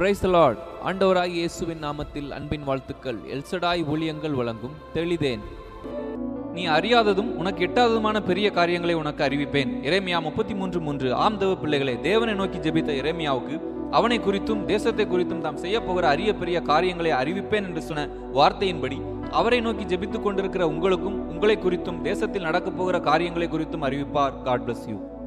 Price Lord ஆண்டவராய் இயேசுவின் நாமத்தில் அன்பின் வாழ்த்துக்கள். எல்சடாய் ஊழியங்கள் வழங்கும் தெளிதேன். நீ அறியாததும் உனக்கு எட்டாததுமான பெரிய காரியங்களை உனக்கு அறிவிப்பேன். இறைமையா முப்பத்தி மூன்று. மூன்று ஆம் தேவ தேவனை நோக்கி ஜெபித்த இறைமையாவுக்கு அவனை குறித்தும் தேசத்தை குறித்தும் தாம் செய்ய போகிற அரிய பெரிய காரியங்களை அறிவிப்பேன் என்று சொன்ன வார்த்தையின்படி அவரை நோக்கி ஜெபித்துக் கொண்டிருக்கிற உங்களுக்கும் உங்களை குறித்தும் தேசத்தில் நடக்கப் போகிற காரியங்களை குறித்தும் அறிவிப்பார். God bless you